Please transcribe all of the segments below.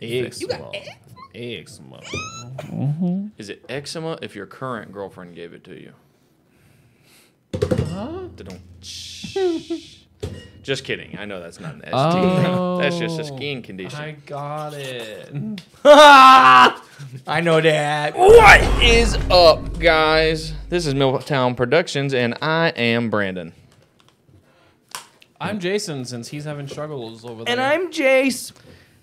Eczema. Eczema. Mm-hmm. Is it eczema if your current girlfriend gave it to you? Don't. Just kidding. I know that's not an STD. Oh. That's just a skin condition. I got it. I know that. What is up, guys? This is Milltown Productions, and I am Brandon. I'm Jason since he's having struggles over there. And I'm Jace.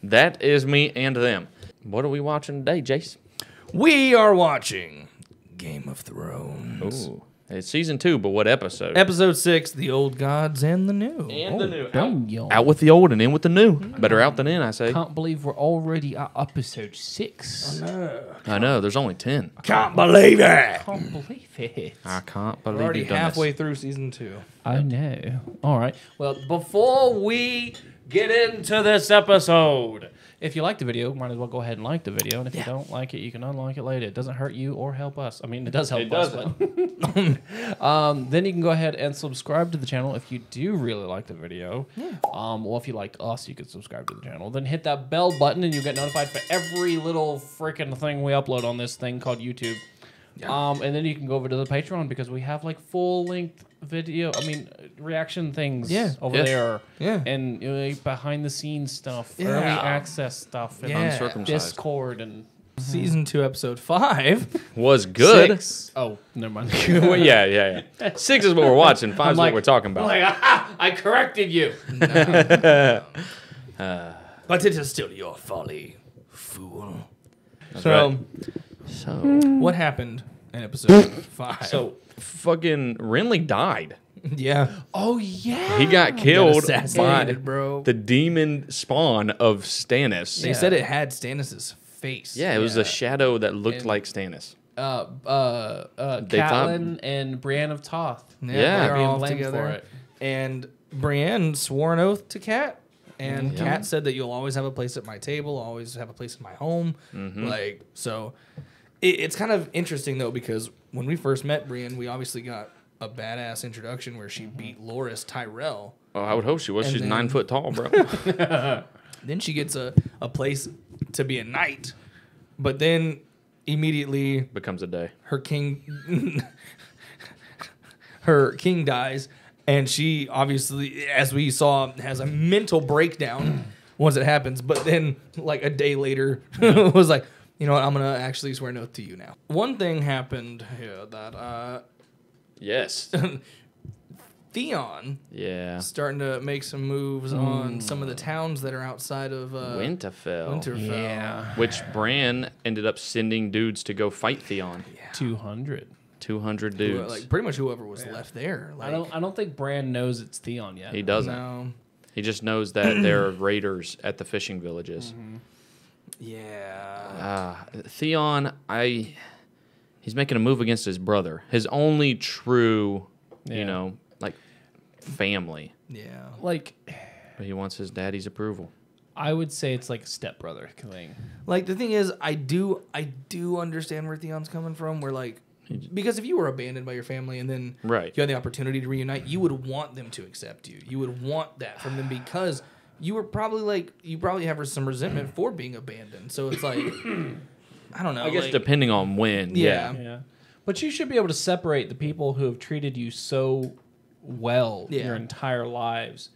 That is me and them. What are we watching today, Jace? We are watching Game of Thrones. Ooh, it's season two, but what episode? Episode six, The Old Gods and the New. and the oh, new. Damn, yo. Out with the old and in with the new. Better out than in, I say. Can't believe we're already at episode six. I know. There's only ten. Can't believe it. I can't believe it. I can't believe We're already halfway this. through season two. I know. All right. Well, before we get into this episode, if you like the video, might as well go ahead and like the video. And if you don't like it, you can unlike it later. It doesn't hurt you or help us. I mean, it does help It us. doesn't. But um, then you can go ahead and subscribe to the channel if you do really like the video. Um, or if you like us, you can subscribe to the channel. Then hit that bell button and you get notified for every little freaking thing we upload on this thing called YouTube. Um, and then you can go over to the Patreon because we have like full length video. I mean, reaction things Yeah. over Yeah. there. Yeah. And you know, behind the scenes stuff, Yeah. early access stuff, and Yeah. Discord and Season two, episode five. Was good. Six. Oh, never mind. well, yeah, yeah, yeah. Six is what we're watching. Five is like- what we're talking about. I'm like, ah, I corrected you. but it is still your folly, fool. That's so, right. So, what happened in episode five? so fucking Renly died. yeah. Oh yeah. He got killed by assassinated, bro. the demon spawn of Stannis. They said it had Stannis' face. Yeah, it was a shadow that looked And- like Stannis. uh, uh, uh, They thought- Catelyn and Brienne of Tarth. Yeah. they were Being all blamed together. for it. And Brienne swore an oath to Kat. And Yeah. Kat said that you'll always have a place at my table, always have a place in my home. Mm-hmm. Like, so it, it's kind of interesting though, because when we first met Brienne, we obviously got a badass introduction where she mm-hmm. beat Loras Tyrell. Oh, I would hope she was. And She's then- nine foot tall, bro. Then she gets a, a place to be a knight. But then immediately Becomes a day. her king her king dies and she obviously as we saw has a mental breakdown once it happens but then like a day later was like you know what i'm gonna actually swear an oath to you now one thing happened here that uh Yes. theon Yeah. starting to make some moves on some of the towns that are outside of uh Winterfell. winterfell Yeah. Which Bran ended up sending dudes to go fight Theon. Two hundred. 200 Who- dudes. like pretty much whoever was left there like I don't. I don't think Bran knows it's Theon yet. he doesn't. no He just knows that there are raiders at the fishing villages. Yeah Ah, Theon, I he's making a move against his brother, his only true, Yeah. you know, like family. yeah Like, But he wants his daddy's approval. I would say it's like a stepbrother thing. Like the thing is, I do I do understand where Theon's coming from. Where like because if you were abandoned by your family and then Right. you had the opportunity to reunite, you would want them to accept you. You would want that from them because you were probably like you probably have some resentment for being abandoned. So it's like I don't know. I guess like- depending on when. Yeah. Yeah. Yeah. But you should be able to separate the people who have treated you so well Yeah. your entire lives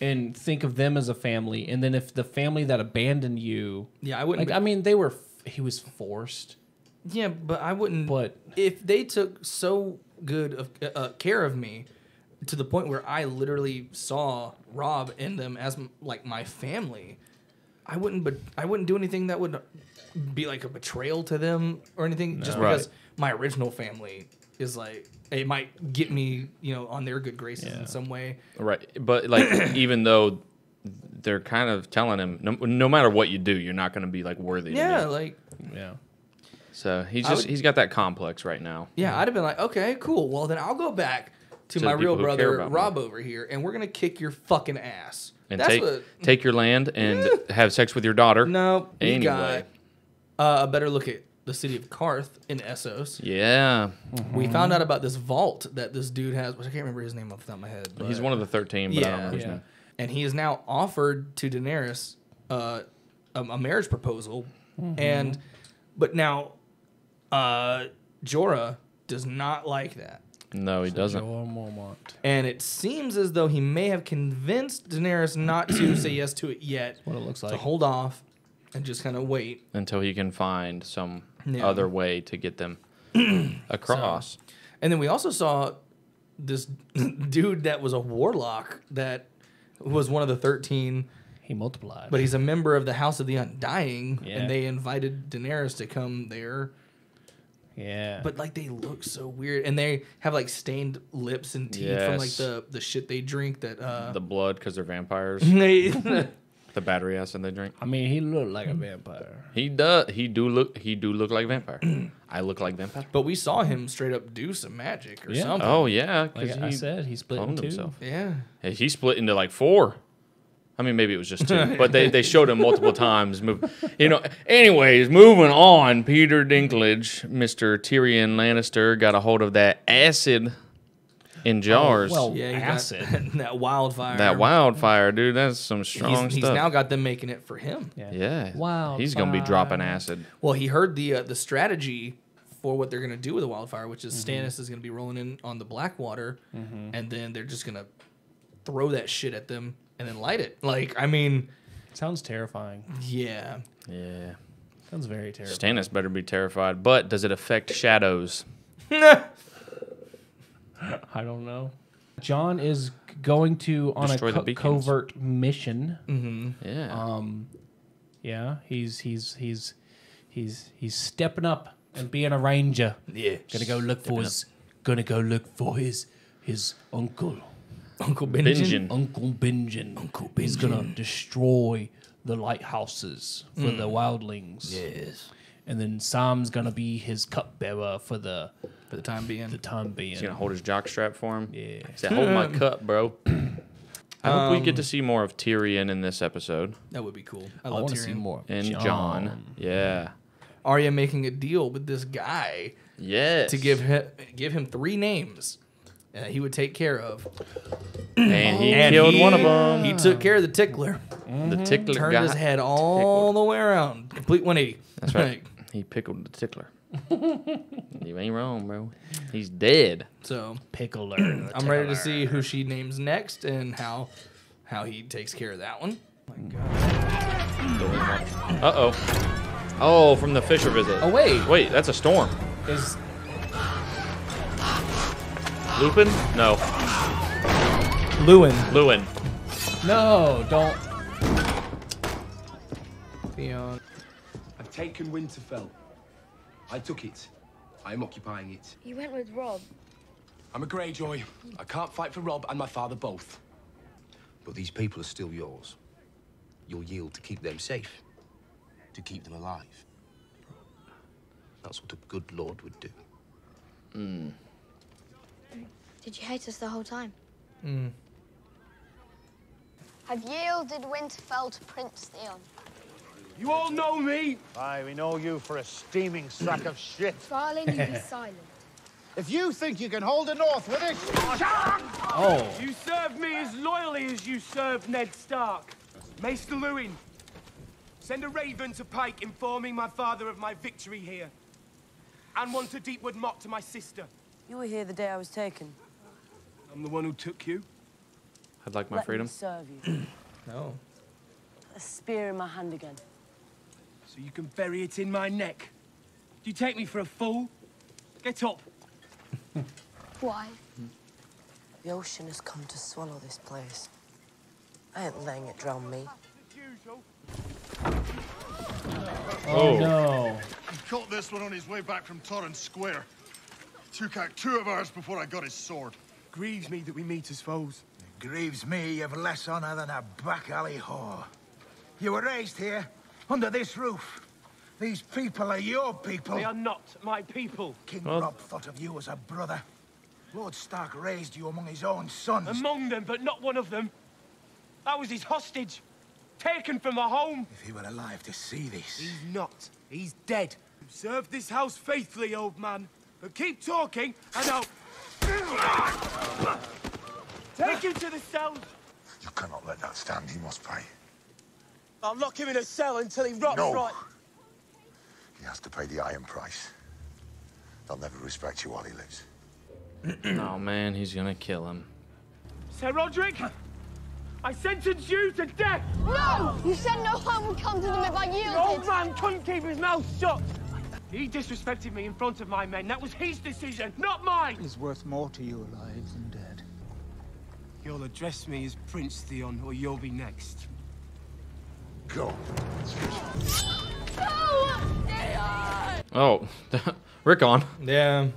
and think of them as a family. And then if the family that abandoned you, yeah, I wouldn't. like, I mean, they were, he was forced, yeah, but I wouldn't. but if they took so good of uh, care of me to the point where I literally saw Rob and them as like my family, I wouldn't. But I wouldn't do anything that would be like a betrayal to them or anything. Just Right. because my original family is like it might get me, you know, on their good graces Yeah. in some way. Right. But like even though they're kind of telling him no, no matter what you do, you're not going to be like worthy Yeah, to like yeah. So he's just would- he's got that complex right now. yeah, I'd have been like, okay, cool. Well, then I'll go back to, To my real people who care brother about me. Rob over here, and we're gonna kick your fucking ass. And That's take what. take your land and have sex with your daughter. No, we got uh, a better look at the city of Qarth in Essos. Yeah. We found out about this vault that this dude has, which I can't remember his name off the top of my head. He's one of the 13, but I don't Yeah, remember his yeah. name. and he is now offered to Daenerys uh, a, a marriage proposal, and but now, uh, Jorah does not like that. No, he doesn't. Jorah Mormont. And it seems as though he may have convinced Daenerys not to say yes to it yet, What it looks like. to like. hold off and just kind of wait. Until he can find some Yeah. other way to get them across. And then we also saw this dude that was a warlock that was one of the 13, He multiplied. but he's a member of the House of the Undying, Yeah. and they invited Daenerys to come there. Yeah. But like they look so weird, and they have like stained lips and teeth from like the the shit they drink. That uh, The blood, because they're vampires. they, the battery acid they drink. I mean, he looked like a vampire. He does. He do look. He do look like vampire. I look like vampire. but we saw him straight up do some magic or Yeah. something. Oh yeah, Like because I he said, he split in cloned two. himself. yeah. He split into like four. I mean, maybe it was just two, but they, they showed him multiple times. Move, you know. Anyways, moving on. Peter Dinklage, Mr. Tyrion Lannister, got a hold of that acid in jars. well, Yeah, acid. got that wildfire. that wildfire, dude. That's some strong he's stuff. He's now got them making it for him. Yeah. yeah. Wildfire. He's gonna be dropping acid. Well, he heard the uh, the strategy for what they're gonna do with the wildfire, which is Mm-hmm. Stannis is gonna be rolling in on the Blackwater, and then they're just gonna throw that shit at them and then light it. Like, I mean, Sounds terrifying. yeah. Yeah. Sounds very terrifying. Stannis better be terrified. But does it affect shadows? I don't know. Jon is going to on Destroy a co- beacons. covert mission. Yeah. Um, yeah, he's he's he's he's he's stepping up and being a ranger. Yeah. Gonna go look for his. Gonna go look for his his uncle. Uncle Benjen. Benjen. Uncle Benjen. Uncle Benjen. He's gonna destroy the lighthouses for the wildlings. Yes. And then Sam's gonna be his cupbearer for the For the time being. the time being. He's gonna hold his jock strap for him. Yeah. Say, hold my cup, bro. I hope we Um, get to see more of Tyrion in this episode. that would be cool. I, I love want to Tyrion. see more. And Jon. Yeah. Arya making a deal with this guy Yes. to give him give him three names that he would take care of. And he And killed he- one of them. He took care of the tickler. the tickler turned got his head all tickled. the way around. Complete 180. That's right. He pickled the tickler. you ain't wrong, bro. He's dead. so Pickler. I'm ready to see who she names next and how how he takes care of that one. Uh oh. Oh, from the Fisher visit. Oh wait, Wait, that's a storm. is Lupin? No. Luwin. Luwin. no, don't. Theon. I've taken Winterfell. I took it. I'm occupying it. You went with Rob. I'm a Greyjoy. I can't fight for Rob and my father both. But these people are still yours. You'll yield to keep them safe, to keep them alive. That's what a good lord would do. Hmm. Did you hate us the whole time? Hmm. Have yielded Winterfell to Prince Theon. You all know me. Aye, we know you for a steaming sack of shit. Farley, you be silent. If you think you can hold the North with it, Oh, You served me as loyally as you served Ned Stark. Maester Luwin, send a raven to Pike informing my father of my victory here. And one to Deepwood Motte to my sister. You were here the day I was taken. I'm the one who took you. I'd like my Let freedom. me serve you. No. a spear in my hand again. So you can bury it in my neck. Do you take me for a fool? Get up. Why? The ocean has come to swallow this place. I ain't letting it drown me. Oh, As oh no. he caught this one on his way back from Torrhen's Square. Took out two of ours before I got his sword. Grieves me that we meet as foes. It Grieves me you've less honor than a back alley whore. You were raised here, under this roof. These people are your people. They are not my people. King Well- Rob thought of you as a brother. Lord Stark raised you among his own sons. Among them, but not one of them. I was his hostage. Taken from my home. if he were alive to see this. He's not. He's dead. Serve this house faithfully, old man. But keep talking, and I'll... Take him to the cells. You cannot let that stand. He must pay. I'll lock him in a cell until he rots No. right. He has to pay the iron price. They'll never respect you while he lives. oh man, he's gonna kill him. Sir Rodrik, I sentence you to death. No! You said no harm would come to them if I The old yielded. man couldn't keep his mouth shut. He disrespected me in front of my men. That was his decision, not mine. He's worth more to you alive than dead. You'll address me as Prince Theon, or you'll be next. Go. Oh, Rickon. Yeah.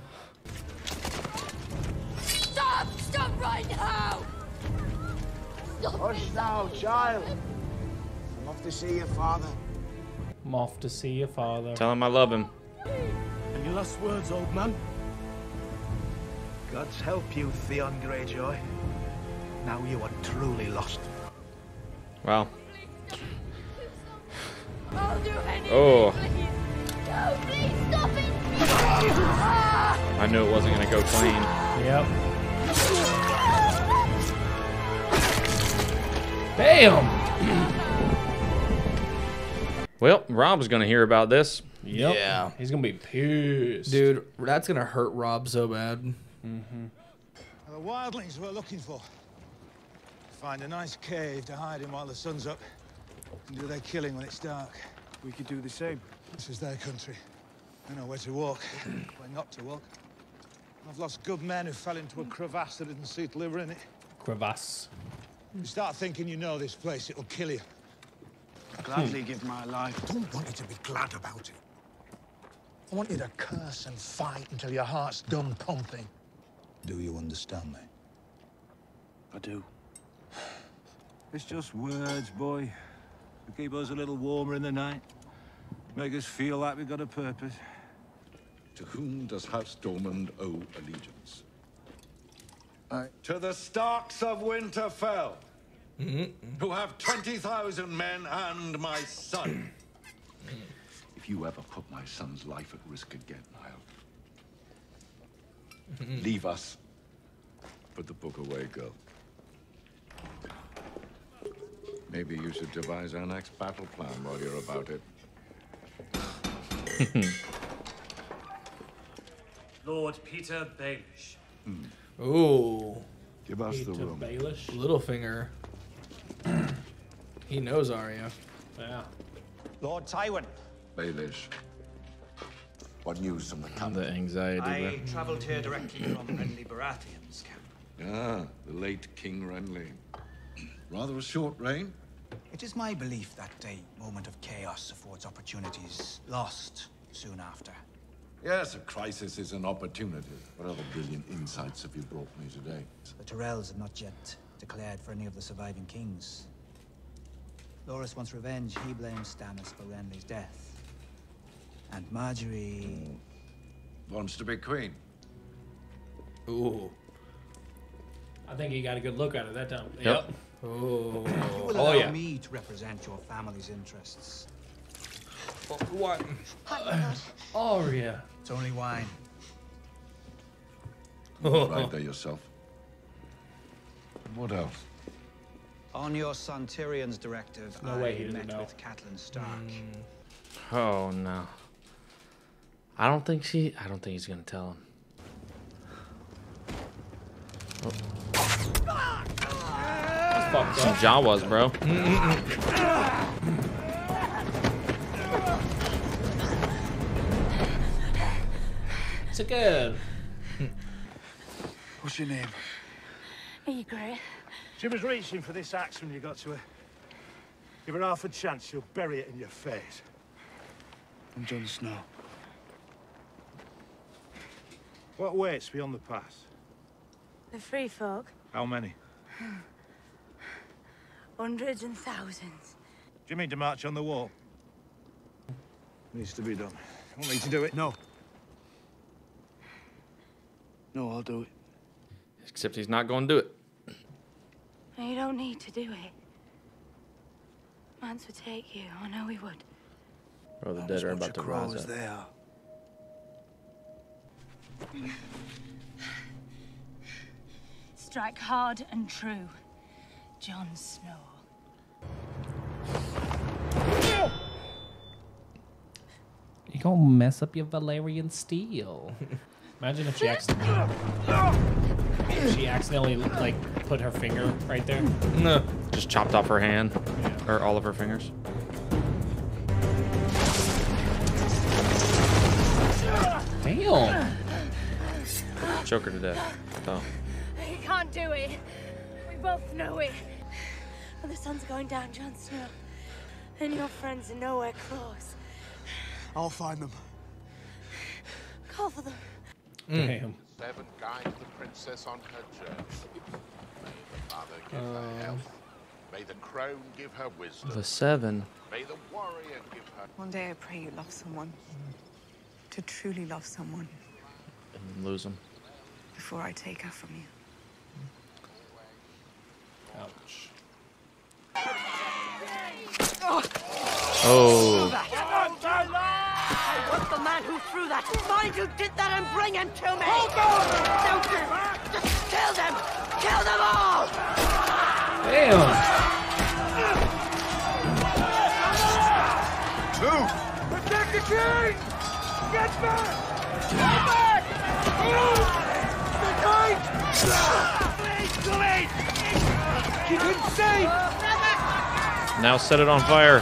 Stop! Stop right now! Stop Hush now, child. I'm off to see your father. I'm off to see your father. Tell him I love him. Any last words, old man? God's help you, Theon Greyjoy. Now you are truly lost. Wow. I'll do anything, Oh. No, please stop it! I knew it wasn't gonna go clean. Yep. Bam! Well, Rob's gonna hear about this. Yep. Yeah. He's gonna be pissed. Dude, that's gonna hurt Rob so bad. Mm-hmm. The wildlings we're looking for. Find a nice cave to hide in while the sun's up. And do their killing when it's dark. We could do the same. This is their country. They know where to walk, where not to walk. I've lost good men who fell into a crevasse that didn't see liver in it. Crevasse. You start thinking you know this place, it'll kill you. Gladly give my life. I don't want you to be glad about it. I want you to curse and fight until your heart's done pumping. Do you understand me? I do. It's just words, boy. To keep us a little warmer in the night. Make us feel like we've got a purpose. To whom does House Dormund owe allegiance? I... To the Starks of Winterfell, mm-hmm. who have 20,000 men and my son. if you ever put my son's life at risk again, I'll mm-hmm. leave us. Put the book away, girl. Maybe you should devise our next battle plan while you're about it. Lord Petyr Baelish. Hmm. Ooh. Give us the Peter room. Baelish. Littlefinger. he knows Arya. Yeah. Lord Tywin, Baelish. What news from the camp? The anxiety. I travelled here directly from Renly Baratheon's camp. Ah, the late King Renly. Rather a short reign. It is my belief that a moment of chaos affords opportunities lost soon after. Yes, a crisis is an opportunity. What other brilliant insights have you brought me today? The Tyrells have not yet declared for any of the surviving kings. Loras wants revenge. He blames Stannis for Renly's death. And Margaery... Wants to be queen. Ooh. I think he got a good look at it that time. Yep. Oh. You will Oh, allow yeah. me to represent your family's interests. What? Oh yeah. It's only wine. Right there yourself. What else? On your son Tyrion's directive, no I way he met know. with Catelyn Stark. Hmm. Oh no. I don't think she. I don't think he's gonna tell him. That's fucked Some up. Jawas, bro. It's a good. What's your name? Ygritte. She was reaching for this axe when you got to her. Give her half a chance, she'll bury it in your face. I'm Jon Snow. What waits beyond the pass? The free folk, How many? hundreds and thousands. Do you mean to march on the wall? Needs to be done. You want me to do it? No. No, I'll do it. Except he's not gonna do it. You don't need to do it. Mance would take you. I know he would. Bro, the dead are about to rise up. there. Strike hard and true, Jon Snow. You gonna mess up your Valyrian steel. Imagine if she accidentally, she accidentally like put her finger right there. No, just chopped off her hand yeah. or all of her fingers. Damn. Choke her to death. Oh. You can't do it. We both know it. But the sun's going down, Jon Snow. And your friends are nowhere close. I'll find them. Call for them. Mm. Damn. Seven guide the princess on her journey. May the father give her um. health. May the crone give her wisdom. The seven. May the warrior give her One day I pray you love someone. To truly love someone And lose them. Before I take her from you. Ouch. Oh. I want the man who threw that. Find who did that and bring him to me. Hold Don't you? Just kill them. Kill them all. Damn. Move! Protect the king! Get back! Now set it on fire.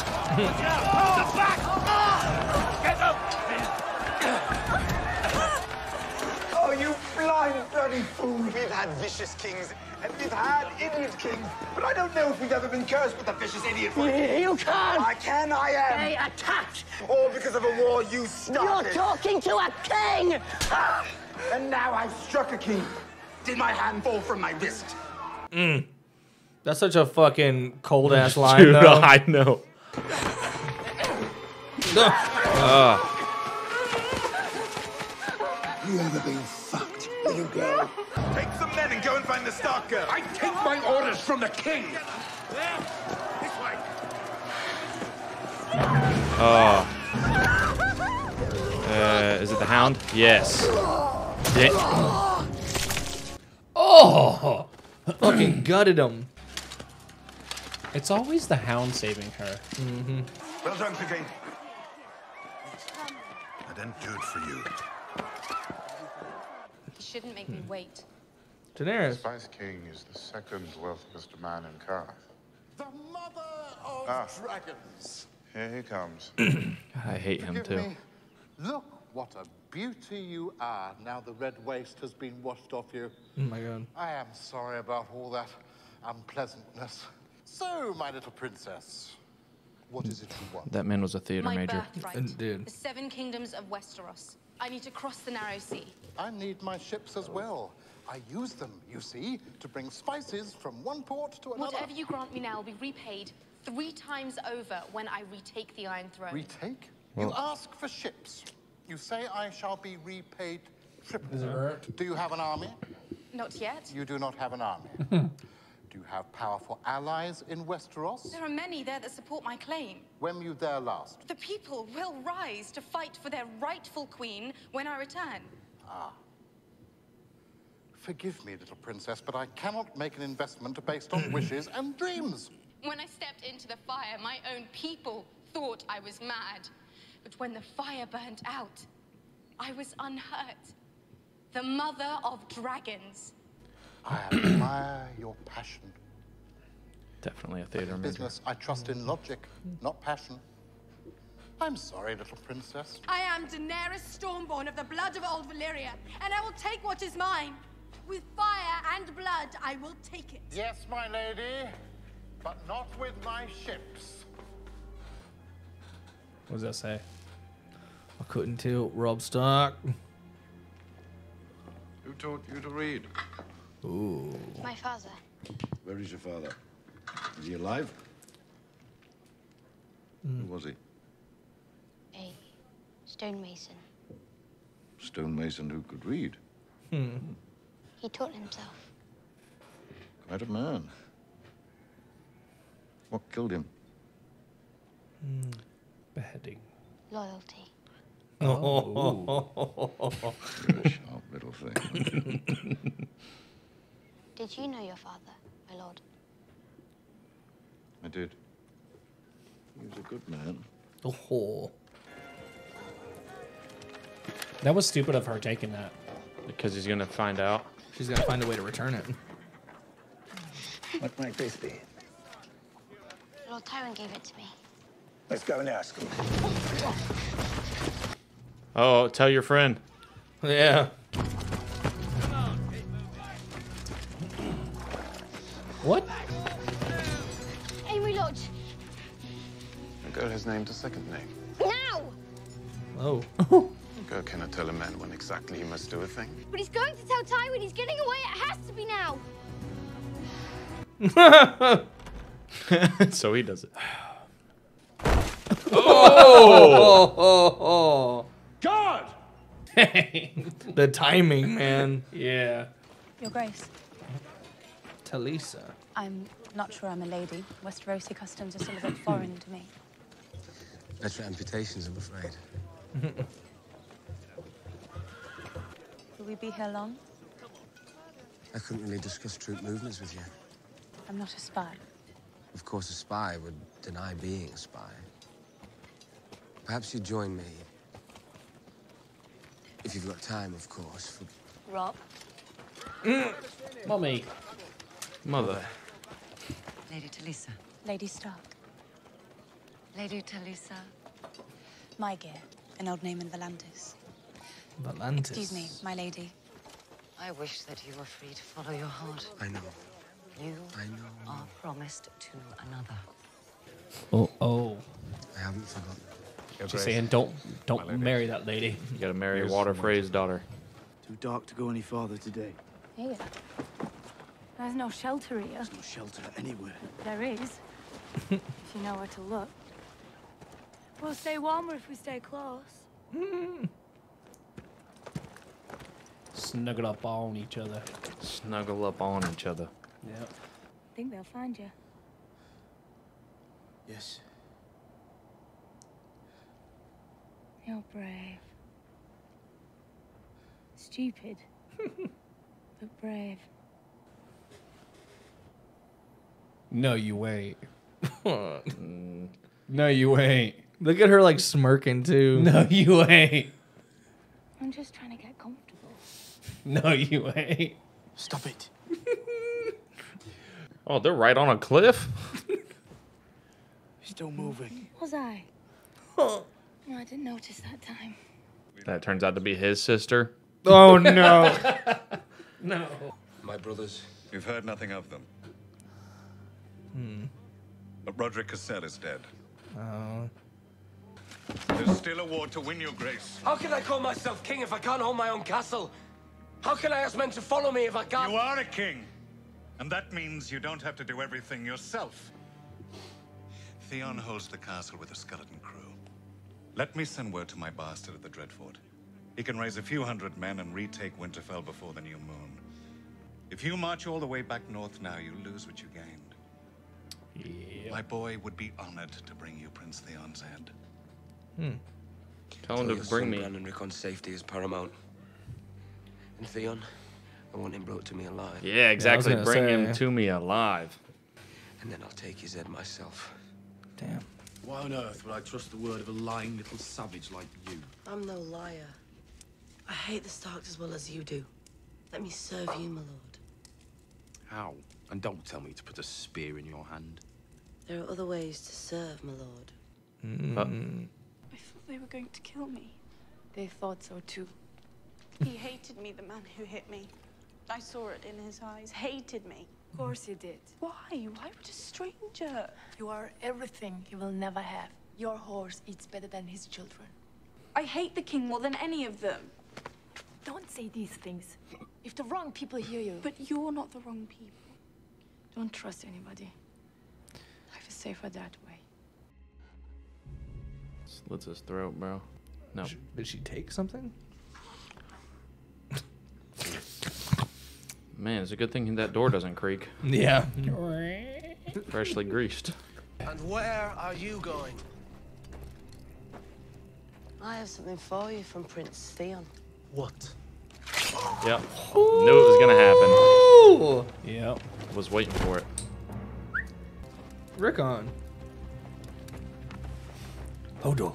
Oh, you blind bloody fool! We've had vicious kings, and we've had idiot kings, but I don't know if we've ever been cursed with a vicious idiot. for- You can't. I can, I am. They attacked. All because of a war you started. You're talking to a king. And now I've struck a king. Did my hand fall from my wrist? Mm. That's such a fucking cold ass line, Dude, though. I know. Ah. You ever been fucked, little girl? Take some men and go and find the Stark girl. I take my orders from the king. This way. Oh. Uh, is it the hound? Yes. Yeah. Oh. Fucking gutted him. It's always the hound saving her. Mm-hmm. Well done, Clegane. I didn't do it for you. You shouldn't make me wait. Daenerys. Spice King is the second wealthiest man in Qarth. The mother of Ah. dragons. Here he comes. I hate him too. me. Look what a beauty you are now the red waste has been washed off you. Oh my god. I am sorry about all that unpleasantness. So, my little princess, what is it you want? That man was a theater My major. birthright. Uh, dude. The seven kingdoms of Westeros. I need to cross the narrow sea. I need my ships as well. I use them, you see, to bring spices from one port to another. Whatever you grant me now will be repaid three times over when I retake the Iron Throne. Retake? you ask for ships. You say I shall be repaid triple. Does it hurt? Do you have an army? Not yet. You do not have an army. do you have powerful allies in Westeros? There are many there that support my claim. When were you there last? The people will rise to fight for their rightful queen when I return. Ah. Forgive me, little princess, but I cannot make an investment based on wishes and dreams. When I stepped into the fire, my own people thought I was mad. But when the fire burnt out, I was unhurt. The mother of dragons. I admire your passion. Definitely a theater In major. business, I trust in logic, not passion. I'm sorry, little princess. I am Daenerys Stormborn of the blood of old Valyria, and I will take what is mine. With fire and blood, I will take it. Yes, my lady, but not with my ships. What does that say? I couldn't tell. Rob Stark. Who taught you to read? Ooh. My father. Where is your father? Is he alive? Who was he? A stonemason. Stonemason who could read. Hmm. He taught himself. Quite a man. What killed him? Beheading. Loyalty. Oh. You're a sharp little thing. Did you know your father, my lord? I did. He was a good man. Oh. That was stupid of her taking that. Because he's gonna find out. She's gonna find a way to return it. What might this be? Lord Tywin gave it to me. Let's go and ask him. Oh, tell your friend. Yeah. What? Amory Lorch, A girl has named a second name. now! Oh. Girl cannot tell a man when exactly he must do a thing. But he's going to tell Tywin he's getting away. It has to be now. so he does it. Oh! God! the timing, man. Yeah. Your Grace, Talisa. I'm not sure I'm a lady. Westerosi customs are still a bit foreign to me. That's Better amputations, I'm afraid. Will we be here long? I couldn't really discuss troop movements with you. I'm not a spy. Of course, a spy would deny being a spy. Perhaps you'd join me. If you've got time, of course. For... Rob? Mm. Mommy. Mother. Lady Talisa. Lady Stark. Lady Talisa. Maegyr. An old name in Volantis. Volantis. Excuse me, my lady. I wish that you were free to follow your heart. I know. You I know. are promised to another. Oh, oh. I haven't forgotten. She's saying don't don't marry that lady. You gotta marry Here's Water someone. Frey's daughter. Too dark to go any farther today. Here. There's no shelter here. There's No shelter anywhere. There is. if you know where to look. We'll stay warmer if we stay close. Snuggle up on each other. Snuggle up on each other. Yep. I think they'll find you. Yes. You're brave. Stupid. but brave. No, you ain't. Mm. no, you ain't. Look at her like smirking too. No, you ain't. I'm just trying to get comfortable. No, you ain't. Stop it. Oh, they're right on a cliff. Still moving. Was I? No, I didn't notice that time. That turns out to be his sister. Oh no. No. My brothers. You've heard nothing of them. Hmm. But Rodrik Cassel is dead. Oh. There's still a war to win, your grace. How can I call myself king if I can't hold my own castle? How can I ask men to follow me if I can't? You are a king. And that means you don't have to do everything yourself. Theon holds the castle with a skeleton crew. Let me send word to my bastard at the Dreadfort. He can raise a few hundred men and retake Winterfell before the new moon. If you march all the way back north now, you lose what you gained. My boy would be honored to bring you Prince Theon's head. Hmm. Tell him to your bring son me. Brandon Rickon's safety is paramount. And Theon, I want him brought to me alive. Yeah, exactly. gonna bring him say. to me alive. And then I'll take his head myself. Damn. Why on earth would I trust the word of a lying little savage like you? I'm no liar. I hate the Starks as well as you do. Let me serve you, my lord. How? And don't tell me to put a spear in your hand. There are other ways to serve, my lord. Hmm. But I thought they were going to kill me. They thought so too. He hated me, the man who hit me. I saw it in his eyes. Hated me. Of course you did. Why? Why would a stranger? You are everything he will never have. Your horse eats better than his children. I hate the king more than any of them. Don't say these things. If the wrong people hear you. But you're not the wrong people. Don't trust anybody. Life is safer that way. slits his throat, bro. No. Did she take something? Man, it's a good thing that door doesn't creak. Yeah. Freshly greased. And where are you going? I have something for you from Prince Theon. What? Yep. Knew it was gonna happen. Ooh. Yep. Was waiting for it. Rickon. Hodor.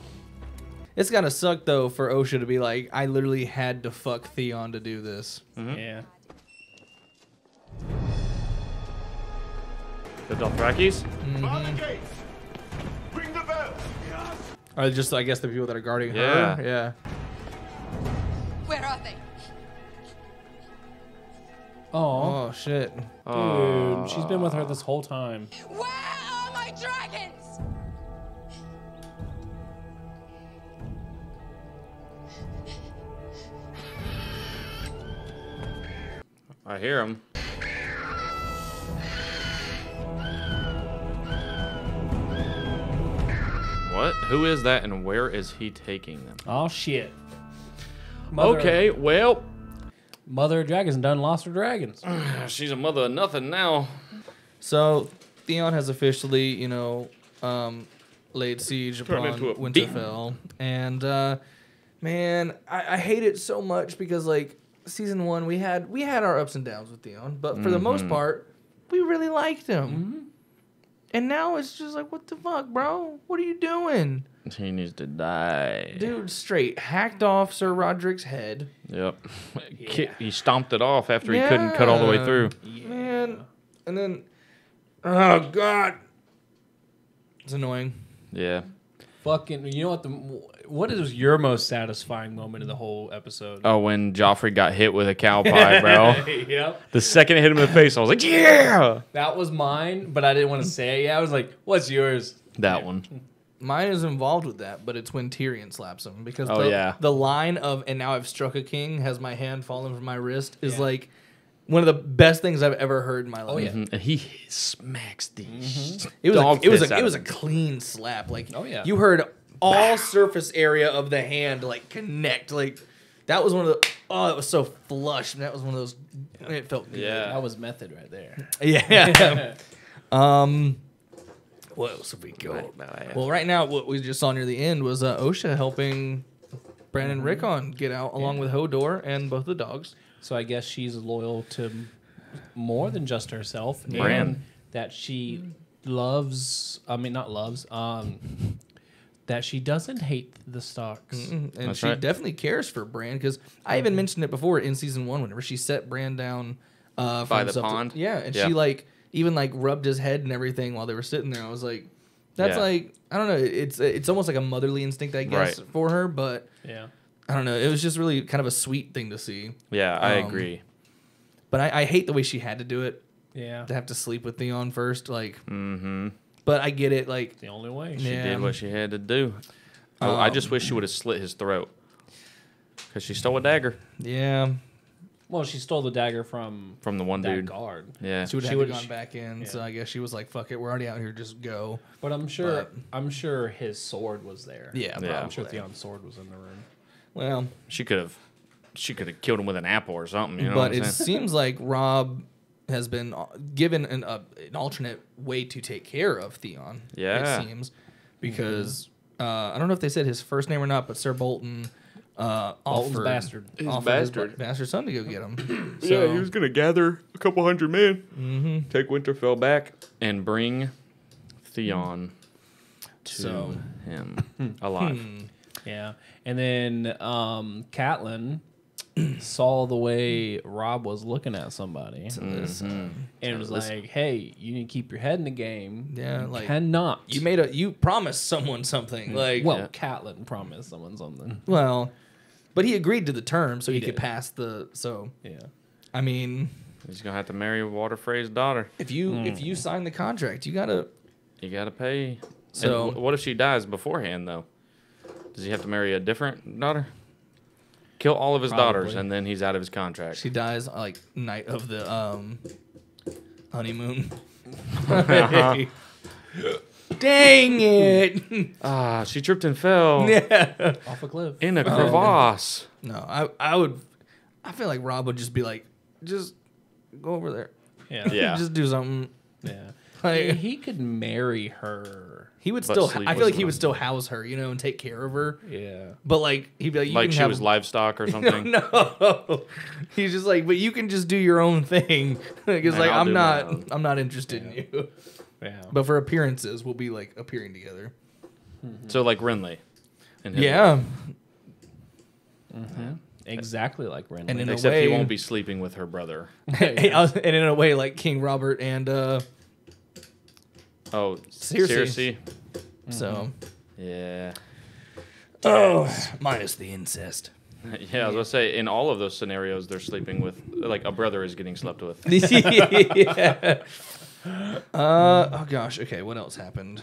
It's gotta suck though for Osha to be like, I literally had to fuck Theon to do this. Mm-hmm. Yeah. The Dothrakis? Ring the mm-hmm. bell. Or oh, just, I guess, the people that are guarding Yeah. her. Yeah. Where are they? Oh. Oh shit. Dude, she's been with her this whole time. Where are my dragons? I hear him. What? Who is that and where is he taking them? Oh shit. Mother- Okay, well, Mother of Dragons done lost her dragons. she's a mother of nothing now. So Theon has officially, you know, um, laid siege Turned upon into a Winterfell, and uh, man, I, I hate it so much because like season one, we had we had our ups and downs with Theon, but for the most Mhm. part, we really liked him. Mm-hmm. And now it's just like, what the fuck, bro? What are you doing? He needs to die. Dude, straight hacked off Sir Rodrik's head. Yep. Ki- He stomped it off after he couldn't cut all the way Yeah. through. Man. And then, oh, God. It's annoying. Yeah. Fucking, you know what? The what is your most satisfying moment of the whole episode? Oh, when Joffrey got hit with a cow pie, bro. Yep. The second it hit him in the face, I was like, yeah. That was mine, but I didn't want to say it. Yeah, I was like, "What's yours?" That one. Mine is involved with that, but it's when Tyrion slaps him because Oh, the, yeah. the line of "and now I've struck a king" has my hand fallen from my wrist is like one of the best things I've ever heard in my life. Oh yeah, Mhm. And he smacks the It was dog a, it was a, it was a clean slap. Like Oh, yeah. you heard all surface area of the hand like connect. Like that was one of the oh, it was so flush. And that was one of those. It felt good. Yeah. that was method right there. Yeah. um, what else have we got? Well, right now, what we just saw near the end was uh, Osha helping Brandon Rickon get out along with Hodor and both the dogs. So I guess she's loyal to more than just herself. and That she loves. I mean, not loves. Um, that she doesn't hate the Starks. Mm, And That's she right. definitely cares for Bran because I even mentioned it before in season one. Whenever she set Bran down uh, By the Sub- pond? yeah, and Yeah. she like even like rubbed his head and everything while they were sitting there. I was like, that's Yeah. like I don't know. It's it's almost like a motherly instinct, I guess, Right. for her. But Yeah. I don't know. It was just really kind of a sweet thing to see. Yeah, I Um, agree. But I, I hate the way she had to do it. Yeah. To have to sleep with Theon first, like. Mm-hmm. But I get it. Like The only way. She Yeah. did what she had to do. Oh, I just Um, wish she would have slit his throat. Because she stole a dagger yeah, Well, she stole the dagger from from the one that dude. guard. Yeah. she would She have would've- gone back in. yeah. So I guess she was like, "Fuck it, we're already out here. Just go." But I'm sure. But- I'm sure his sword was there. Yeah, Yeah. I'm sure probably. Theon's sword was in the room. Well, She could have she could have killed him with an apple or something. You know but what I'm it saying? seems like Rob has been uh, given an, uh, an alternate way to take care of Theon. Yeah. it seems because uh, I don't know if they said his first name or not, but Sir Bolton. Uh, Bolton's offered, bastard. His offered bastard. his bastard son to go get him. yeah, So- he was gonna gather a couple hundred men, Mhm. take Winterfell back, and bring Theon to So- him alive. Hmm. Yeah. And then um Catelyn saw the way Rob was looking at somebody. Mhm. And was Listen. like, hey, you need to keep your head in the game. Yeah, You like cannot. You made a you promised someone something mm. like well, Yeah. Catelyn promised someone something. well, but he agreed to the term so he, He could pass the so. Yeah. I mean, He's gonna have to marry Walder Frey's daughter. if you if mm. you sign the contract, you gotta You gotta pay. So- So, what if she dies beforehand, though? Does he have to marry a different daughter? Kill all of his daughters, and then he's out of his contract. She dies like night of the um honeymoon. Uh-huh. Dang it! Ah, she tripped and fell yeah. Off a cliff. in a crevasse. No, I I would. I feel like Rob would just be like, just go over there. Yeah. Yeah. just do something. Yeah. Like- he, he could marry her. He would still. I feel like he would still house her, you know, and take care of her. Yeah. But like he'd be like, you like can she have- was livestock or something. no, he's just like, but you can just do your own thing. Because And like I'll I'm not. I'm not interested in you. Yeah. But for appearances, we'll be like appearing together. So like Renly in his Yeah. Mhm. Exactly like Renly. And in a Except way, he won't be sleeping with her brother. and in a way, like King Robert and uh, Oh, Cersei. Cersei. So, Yeah. oh, minus the incest. Yeah, I was gonna say in all of those scenarios, they're sleeping with like a brother is getting slept with. yeah. Uh, oh gosh. Okay, what else happened?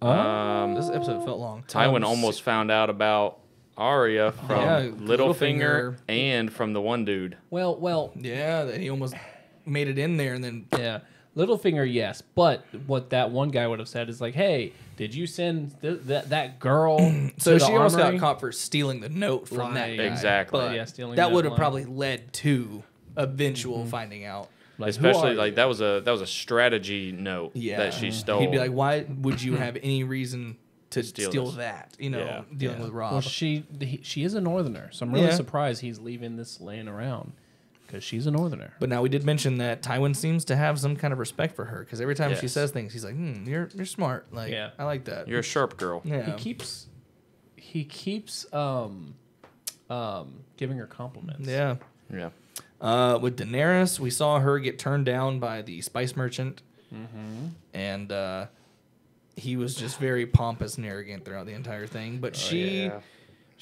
Um, this episode felt long. Tywin Um, almost found out about Arya from Yeah, Littlefinger Littlefinger. and from the one dude. Well, well, Yeah, that he almost made it in there, and then yeah. Littlefinger, yes, but what that one guy would have said is like, "Hey, did you send th- that that girl?" so to the she almost armory? got caught for stealing the note from that Right. guy. Exactly. But Yeah, stealing that that would have line. probably led to eventual mm-hmm. finding out. Like, who Especially are like you? that was a that was a strategy note Yeah, that she mm-hmm. stole. He'd be like, "Why would you have any reason to Steal steal, this. that?" You know, Yeah. dealing Yeah. with Robb. Well, she he, she is a northerner, so I'm really Yeah. surprised he's leaving this laying around because she's a northerner. But now we did mention that Tywin seems to have some kind of respect for her because every time she Yes. says things, he's like, hmm, "You're you're smart." Like, Yeah. I like that. You're a sharp girl. yeah. He keeps he keeps um um giving her compliments. yeah. Yeah. Uh, with Daenerys, we saw her get turned down by the spice merchant, Mm-hmm. and uh, he was just very pompous and arrogant throughout the entire thing. But she, yeah.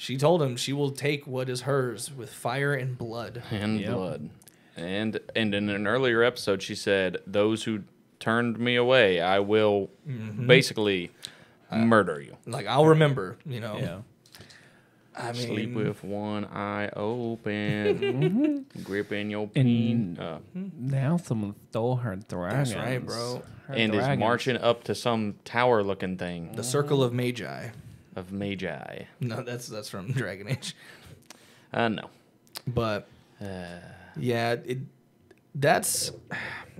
She told him she will take what is hers with fire and blood. and Yep. blood. And and in an earlier episode, she said, "Those who turned me away, I will Mm-hmm. basically murder you." Like I'll remember, you know. Yeah. I mean, Sleep with one eye open, gripping your peen, uh, now someone stole her dragons. That's right, bro. Her and is marching up to some tower-looking thing the circle of Magi. Of Magi. No, that's that's from Dragon Age. I know. But Uh, yeah, it that's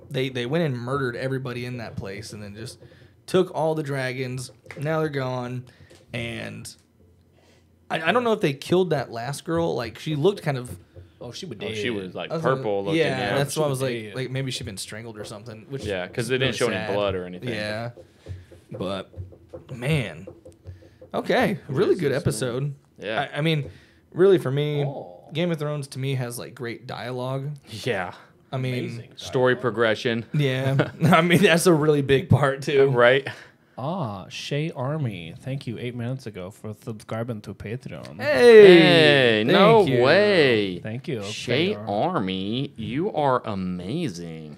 they they went and murdered everybody in that place and then just took all the dragons. Now they're gone, and I, I don't know if they killed that last girl. Like she looked kind of. Oh, she would oh, she was like was gonna- purple looking. Yeah, Yeah, that's why I was like, dead. like maybe she'd been strangled or something. Which Yeah, 'cause is they didn't really show any blood or anything. Yeah, but man, okay, really good episode. Yeah. I, I mean, really for me, Oh. Game of Thrones to me has like great dialogue. yeah. I mean, Amazing. Story progression. yeah, I mean that's a really big part too. Right. Ah, Shay Army. Thank you eight minutes ago for subscribing to Patreon. Hey, Hey, no thank you. way. Thank you. Shay Army. Army, you are amazing.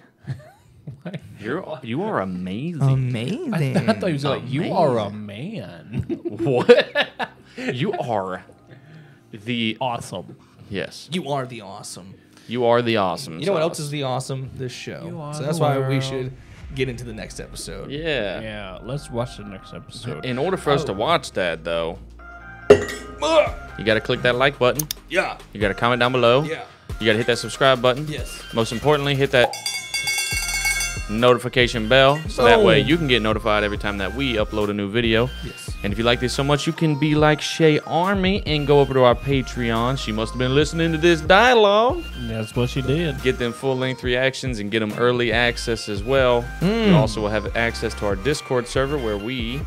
You're you are amazing. Amazing. I, I thought he was like, you are a man. what? you are the awesome. yes. You are the awesome. You are the awesome. You know what else is the awesome? This show. You are So that's the why we should get into the next episode. Yeah. Yeah, let's watch the next episode. In order for us Oh. to watch that though, you got to click that like button. Yeah. You got to comment down below. Yeah. You got to hit that subscribe button. Yes. Most importantly, hit that notification bell so that way Oh. you can get notified every time that we upload a new video. Yes. And if you like this so much, you can be like Shay Army and go over to our Patreon. She must have been listening to this dialogue. That's what she did. Get them full length reactions and get them early access as well. Mm. You also will have access to our Discord server where we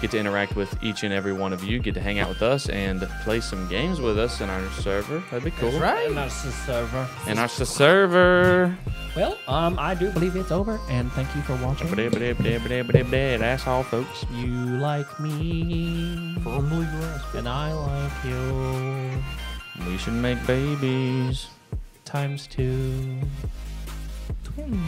get to interact with each and every one of you, get to hang out with us, and play some games with us in our server. That'd be cool. Right. And our server. In our server. Well, um, I do believe it's over, and thank you for watching. That's all, folks. You like me, Firmly grasped. and I like you. We should make babies. Times two. Twins.